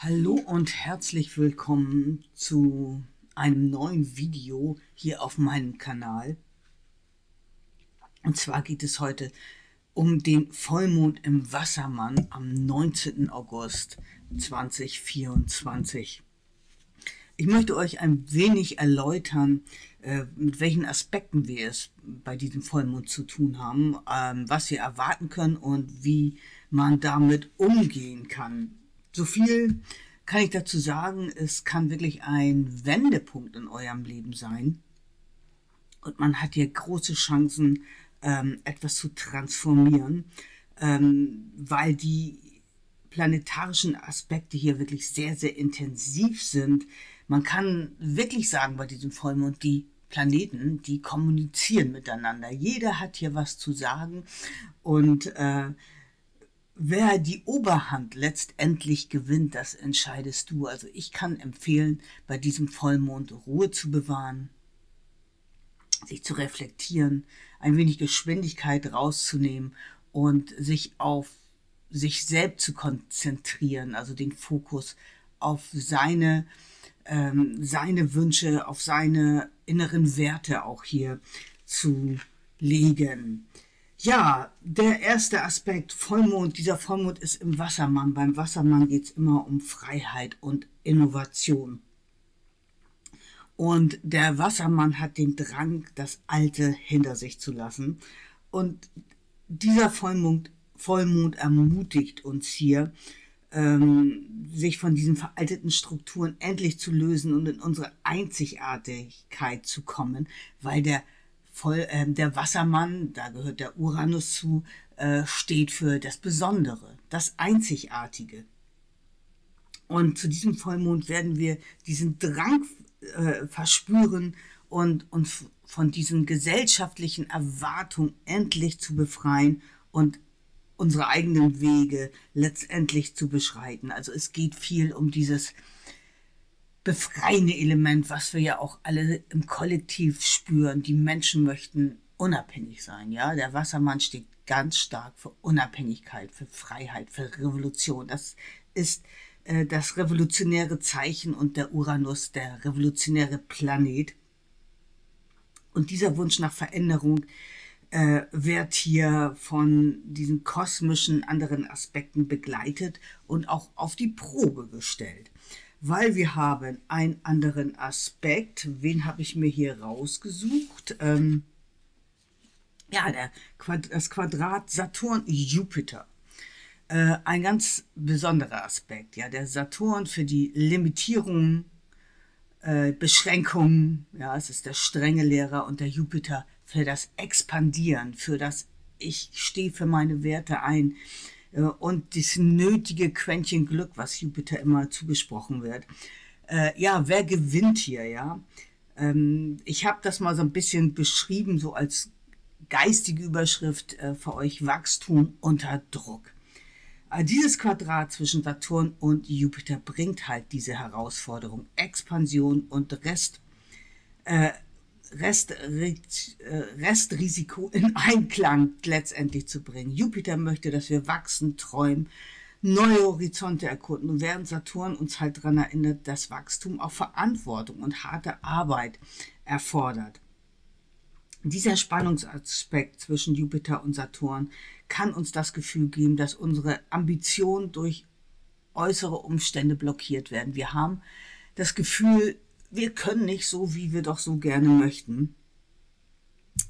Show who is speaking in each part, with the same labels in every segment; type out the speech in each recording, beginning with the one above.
Speaker 1: Hallo und herzlich willkommen zu einem neuen Video hier auf meinem Kanal. Und zwar geht es heute um den Vollmond im Wassermann am 19. August 2024. Ich möchte euch ein wenig erläutern, äh, mit welchen Aspekten wir es bei diesem Vollmond zu tun haben, ähm, was wir erwarten können und wie man damit umgehen kann so viel kann ich dazu sagen, es kann wirklich ein Wendepunkt in eurem Leben sein. Und man hat hier große Chancen, ähm, etwas zu transformieren, ähm, weil die planetarischen Aspekte hier wirklich sehr, sehr intensiv sind. Man kann wirklich sagen bei diesem Vollmond, die Planeten, die kommunizieren miteinander. Jeder hat hier was zu sagen und äh, Wer die Oberhand letztendlich gewinnt, das entscheidest du. Also ich kann empfehlen, bei diesem Vollmond Ruhe zu bewahren, sich zu reflektieren, ein wenig Geschwindigkeit rauszunehmen und sich auf sich selbst zu konzentrieren, also den Fokus auf seine, ähm, seine Wünsche, auf seine inneren Werte auch hier zu legen. Ja, der erste Aspekt, Vollmond, dieser Vollmond ist im Wassermann. Beim Wassermann geht es immer um Freiheit und Innovation. Und der Wassermann hat den Drang, das Alte hinter sich zu lassen. Und dieser Vollmond, Vollmond ermutigt uns hier, ähm, sich von diesen veralteten Strukturen endlich zu lösen und in unsere Einzigartigkeit zu kommen, weil der voll, äh, der Wassermann, da gehört der Uranus zu, äh, steht für das Besondere, das Einzigartige. Und zu diesem Vollmond werden wir diesen Drang äh, verspüren und uns von diesen gesellschaftlichen Erwartungen endlich zu befreien und unsere eigenen Wege letztendlich zu beschreiten. Also es geht viel um dieses befreiende Element, was wir ja auch alle im Kollektiv spüren. Die Menschen möchten unabhängig sein. Ja, der Wassermann steht ganz stark für Unabhängigkeit, für Freiheit, für Revolution. Das ist äh, das revolutionäre Zeichen und der Uranus, der revolutionäre Planet. Und dieser Wunsch nach Veränderung äh, wird hier von diesen kosmischen anderen Aspekten begleitet und auch auf die Probe gestellt weil wir haben einen anderen Aspekt. Wen habe ich mir hier rausgesucht? Ähm, ja, der das Quadrat Saturn-Jupiter. Äh, ein ganz besonderer Aspekt. Ja, der Saturn für die Limitierung, äh, Beschränkungen. Ja, es ist der strenge Lehrer und der Jupiter für das Expandieren, für das ich stehe für meine Werte ein und das nötige Quäntchen Glück, was Jupiter immer zugesprochen wird. Äh, ja, wer gewinnt hier, ja? Ähm, ich habe das mal so ein bisschen beschrieben, so als geistige Überschrift äh, für euch Wachstum unter Druck. Äh, dieses Quadrat zwischen Saturn und Jupiter bringt halt diese Herausforderung, Expansion und Rest, äh, Rest, äh, Restrisiko in Einklang letztendlich zu bringen. Jupiter möchte, dass wir wachsen, träumen, neue Horizonte erkunden. Und während Saturn uns halt daran erinnert, dass Wachstum auch Verantwortung und harte Arbeit erfordert. Dieser Spannungsaspekt zwischen Jupiter und Saturn kann uns das Gefühl geben, dass unsere Ambitionen durch äußere Umstände blockiert werden. Wir haben das Gefühl, wir können nicht so, wie wir doch so gerne möchten.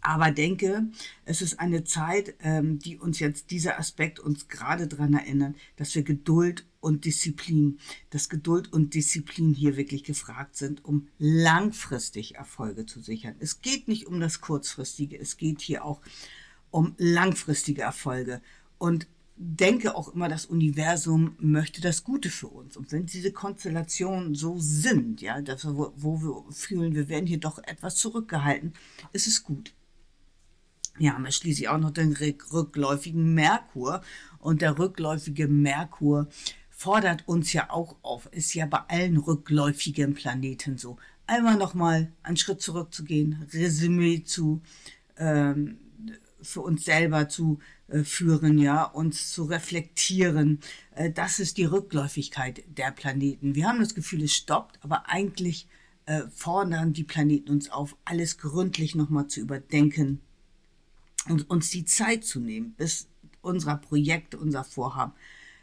Speaker 1: Aber denke, es ist eine Zeit, ähm, die uns jetzt dieser Aspekt uns gerade daran erinnert, dass wir Geduld und Disziplin, dass Geduld und Disziplin hier wirklich gefragt sind, um langfristig Erfolge zu sichern. Es geht nicht um das Kurzfristige, es geht hier auch um langfristige Erfolge. Und denke auch immer, das Universum möchte das Gute für uns. Und wenn diese Konstellationen so sind, ja, dass wir, wo, wir fühlen, wir werden hier doch etwas zurückgehalten, ist es gut. Wir haben ja schließlich auch noch den rückläufigen Merkur. Und der rückläufige Merkur fordert uns ja auch auf, ist ja bei allen rückläufigen Planeten so. Einmal nochmal einen Schritt zurückzugehen, Resümee zu, ähm, für uns selber zu führen, ja, uns zu reflektieren. Äh, das ist die Rückläufigkeit der Planeten. Wir haben das Gefühl, es stoppt, aber eigentlich äh, fordern die Planeten uns auf, alles gründlich nochmal zu überdenken und uns die Zeit zu nehmen, bis unser Projekt, unser Vorhaben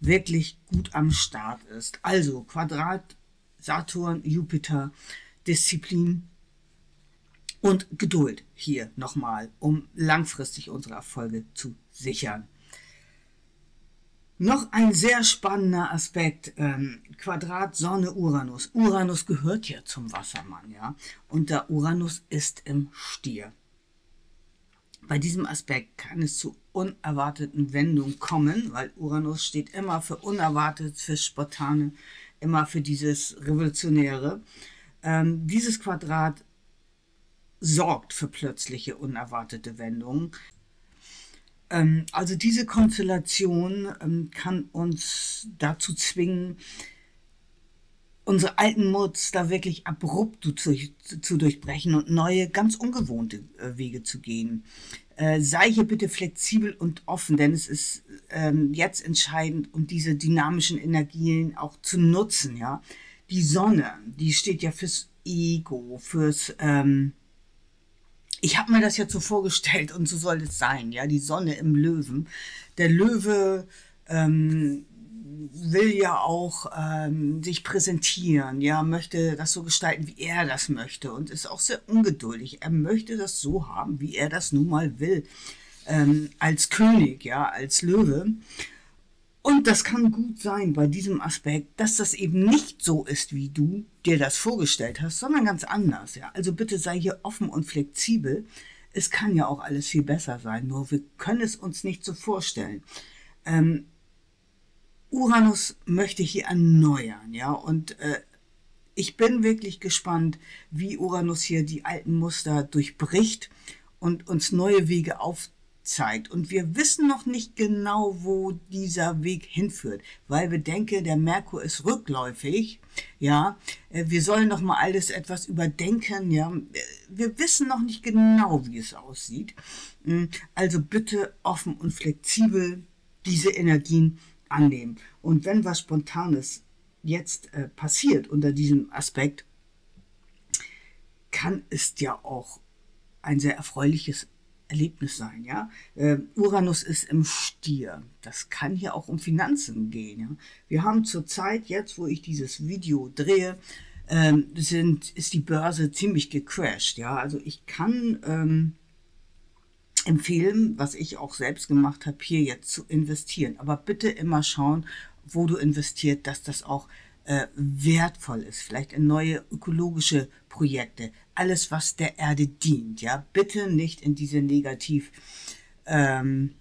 Speaker 1: wirklich gut am Start ist. Also Quadrat, Saturn, Jupiter, Disziplin und Geduld hier nochmal, um langfristig unsere Erfolge zu sichern. Noch ein sehr spannender Aspekt, ähm, Quadrat Sonne Uranus. Uranus gehört ja zum Wassermann, ja, und der Uranus ist im Stier. Bei diesem Aspekt kann es zu unerwarteten Wendungen kommen, weil Uranus steht immer für Unerwartetes, für Spontane, immer für dieses Revolutionäre. Ähm, dieses Quadrat sorgt für plötzliche, unerwartete Wendungen. Ähm, also diese Konstellation ähm, kann uns dazu zwingen, unsere alten Muster wirklich abrupt zu, zu, durchbrechen und neue, ganz ungewohnte äh, Wege zu gehen. Äh, sei hier bitte flexibel und offen, denn es ist ähm, jetzt entscheidend, um diese dynamischen Energien auch zu nutzen. Ja, die Sonne, die steht ja fürs Ego, fürs ähm, ich habe mir das jetzt so vorgestellt und so soll es sein, ja, die Sonne im Löwen. Der Löwe ähm, will ja auch ähm, sich präsentieren, ja, möchte das so gestalten, wie er das möchte und ist auch sehr ungeduldig. Er möchte das so haben, wie er das nun mal will, ähm, als König, ja, als Löwe. Und das kann gut sein bei diesem Aspekt, dass das eben nicht so ist, wie du dir das vorgestellt hast, sondern ganz anders. Ja? Also bitte sei hier offen und flexibel. Es kann ja auch alles viel besser sein, nur wir können es uns nicht so vorstellen. Ähm, Uranus möchte hier erneuern, ja, und äh, ich bin wirklich gespannt, wie Uranus hier die alten Muster durchbricht und uns neue Wege auf, zeigt. Und wir wissen noch nicht genau, wo dieser Weg hinführt, weil wir denken, der Merkur ist rückläufig. Ja, äh, wir sollen noch mal alles etwas überdenken. Ja, wir wissen noch nicht genau, wie es aussieht. Hm, also bitte offen und flexibel diese Energien annehmen. Und wenn was Spontanes jetzt äh, passiert unter diesem Aspekt, kann es ja auch ein sehr erfreuliches Erlebnis sein, ja. Äh, Uranus ist im Stier. Das kann hier auch um Finanzen gehen, ja. Wir haben zurzeit jetzt, wo ich dieses Video drehe, ähm, sind, ist die Börse ziemlich gecrashed, ja. Also ich kann ähm, empfehlen, was ich auch selbst gemacht habe, hier jetzt zu investieren. Aber bitte immer schauen, wo du investiert, dass das auch äh, wertvoll ist, vielleicht in neue ökologische Projekte, alles, was der Erde dient. Ja, bitte nicht in diese negativ ähm,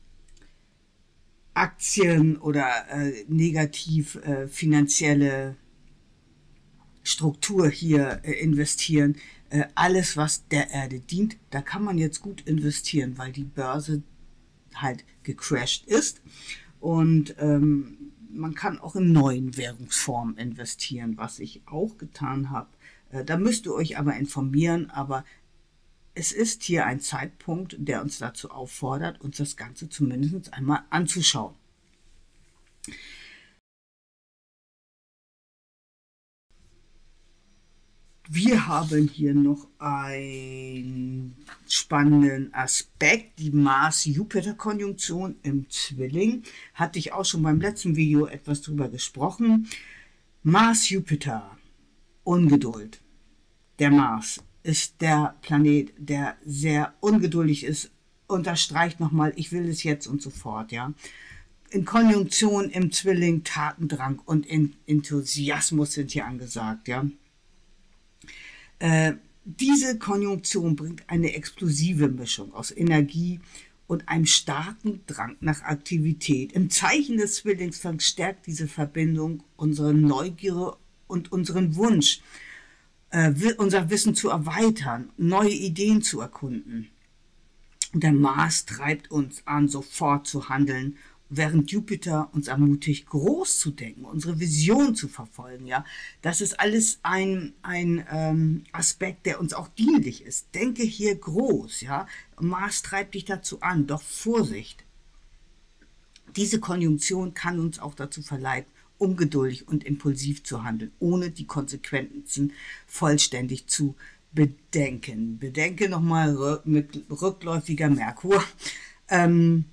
Speaker 1: Aktien oder äh, negativ äh, finanzielle Struktur hier äh, investieren. Äh, alles, was der Erde dient, da kann man jetzt gut investieren, weil die Börse halt gecrashed ist und ähm, man kann auch in neuen Währungsformen investieren, was ich auch getan habe. Äh, da müsst ihr euch aber informieren, aber es ist hier ein Zeitpunkt, der uns dazu auffordert, uns das Ganze zumindest einmal anzuschauen. Wir haben hier noch einen spannenden Aspekt, die Mars-Jupiter-Konjunktion im Zwilling. Hatte ich auch schon beim letzten Video etwas drüber gesprochen. Mars-Jupiter, Ungeduld. Der Mars ist der Planet, der sehr ungeduldig ist, unterstreicht nochmal, ich will es jetzt und sofort, ja. In Konjunktion im Zwilling, Tatendrang und Enthusiasmus sind hier angesagt, ja. Äh, diese Konjunktion bringt eine explosive Mischung aus Energie und einem starken Drang nach Aktivität. Im Zeichen des Zwillings verstärkt diese Verbindung unsere Neugier und unseren Wunsch, unser Wissen zu erweitern, neue Ideen zu erkunden. Der Mars treibt uns an, sofort zu handeln während Jupiter uns ermutigt, groß zu denken, unsere Vision zu verfolgen. Ja, das ist alles ein, ein ähm, Aspekt, der uns auch dienlich ist. Denke hier groß. Ja, Mars treibt dich dazu an, doch Vorsicht. Diese Konjunktion kann uns auch dazu verleiten, ungeduldig und impulsiv zu handeln, ohne die Konsequenzen vollständig zu bedenken. Bedenke nochmal mit rückläufiger Merkur. Ähm,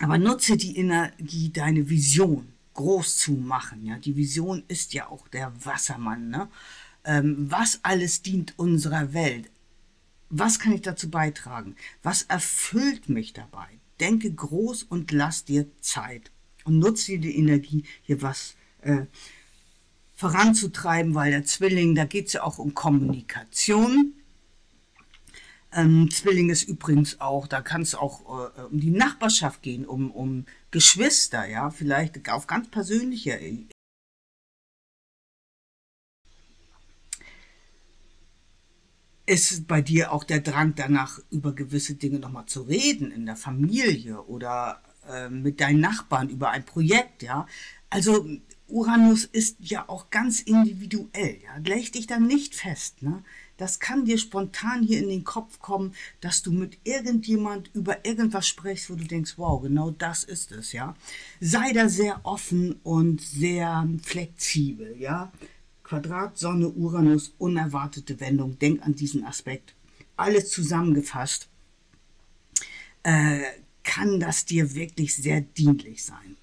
Speaker 1: aber nutze die Energie, deine Vision groß zu machen. Ja? Die Vision ist ja auch der Wassermann. Ne? Ähm, was alles dient unserer Welt? Was kann ich dazu beitragen? Was erfüllt mich dabei? Denke groß und lass dir Zeit. Und nutze die Energie, hier was äh, voranzutreiben, weil der Zwilling, da geht es ja auch um Kommunikation. Ähm, Zwilling ist übrigens auch, da kann es auch äh, um die Nachbarschaft gehen, um, um Geschwister, ja, vielleicht auf ganz persönlicher ist bei dir auch der Drang danach, über gewisse Dinge nochmal zu reden in der Familie oder äh, mit deinen Nachbarn über ein Projekt, ja. Also Uranus ist ja auch ganz individuell, ja. Leg dich da nicht fest, ne? Das kann dir spontan hier in den Kopf kommen, dass du mit irgendjemand über irgendwas sprichst, wo du denkst, wow, genau das ist es, ja. Sei da sehr offen und sehr flexibel, ja. Quadrat, Sonne, Uranus, unerwartete Wendung. Denk an diesen Aspekt. Alles zusammengefasst äh, kann das dir wirklich sehr dienlich sein.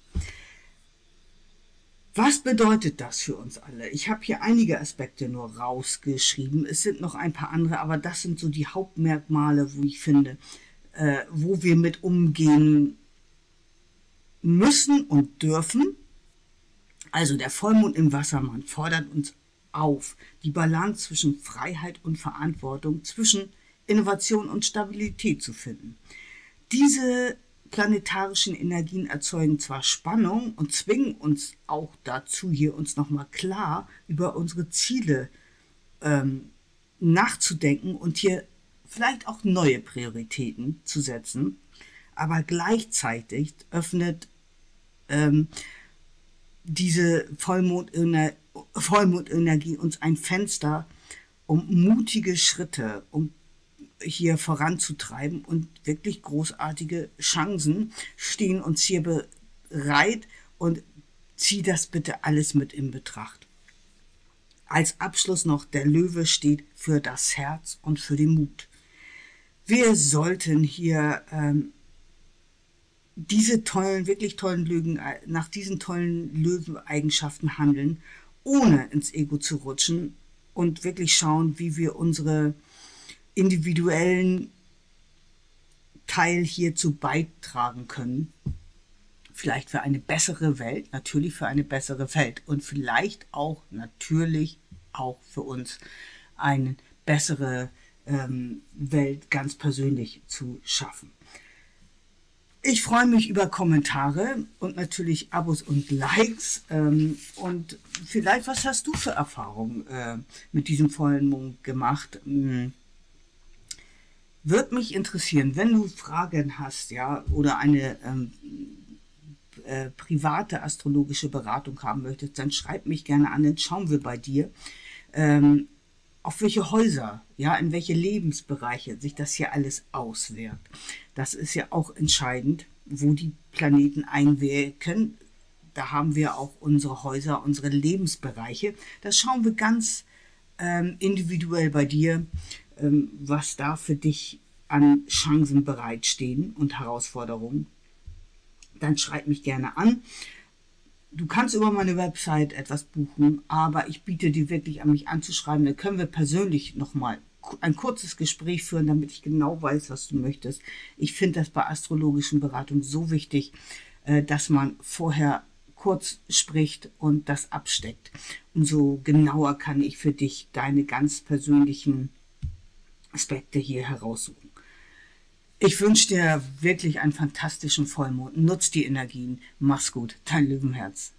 Speaker 1: Was bedeutet das für uns alle? Ich habe hier einige Aspekte nur rausgeschrieben. Es sind noch ein paar andere, aber das sind so die Hauptmerkmale, wo ich finde, äh, wo wir mit umgehen müssen und dürfen. Also der Vollmond im Wassermann fordert uns auf, die Balance zwischen Freiheit und Verantwortung, zwischen Innovation und Stabilität zu finden. Diese planetarischen Energien erzeugen zwar Spannung und zwingen uns auch dazu, hier uns nochmal klar über unsere Ziele ähm, nachzudenken und hier vielleicht auch neue Prioritäten zu setzen, aber gleichzeitig öffnet ähm, diese Vollmondenergie Vollmondenergie uns ein Fenster, um mutige Schritte, um hier voranzutreiben und wirklich großartige Chancen stehen uns hier bereit und zieh das bitte alles mit in Betracht. Als Abschluss noch, der Löwe steht für das Herz und für den Mut. Wir sollten hier ähm, diese tollen, wirklich tollen Lügen, äh, nach diesen tollen Löweneigenschaften handeln, ohne ins Ego zu rutschen und wirklich schauen, wie wir unsere individuellen Teil hierzu beitragen können. Vielleicht für eine bessere Welt, natürlich für eine bessere Welt und vielleicht auch natürlich auch für uns eine bessere ähm, Welt ganz persönlich zu schaffen. Ich freue mich über Kommentare und natürlich Abos und Likes. Ähm, und vielleicht, was hast du für Erfahrungen äh, mit diesem Vollmond gemacht? Hm. Würde mich interessieren, wenn du Fragen hast, ja, oder eine ähm, äh, private astrologische Beratung haben möchtest, dann schreib mich gerne an, dann schauen wir bei dir. Ähm, auf welche Häuser, ja, in welche Lebensbereiche sich das hier alles auswirkt. Das ist ja auch entscheidend, wo die Planeten einwirken. Da haben wir auch unsere Häuser, unsere Lebensbereiche. Das schauen wir ganz ähm, individuell bei dir, was da für dich an Chancen bereitstehen und Herausforderungen. Dann schreib mich gerne an. Du kannst über meine Website etwas buchen, aber ich biete dir wirklich an, mich anzuschreiben. Da können wir persönlich nochmal ein kurzes Gespräch führen, damit ich genau weiß, was du möchtest. Ich finde das bei astrologischen Beratungen so wichtig, äh, dass man vorher kurz spricht und das absteckt. Umso genauer kann ich für dich deine ganz persönlichen Aspekte hier heraussuchen. Ich wünsche dir wirklich einen fantastischen Vollmond. Nutz die Energien. Mach's gut. Dein Löwenherz.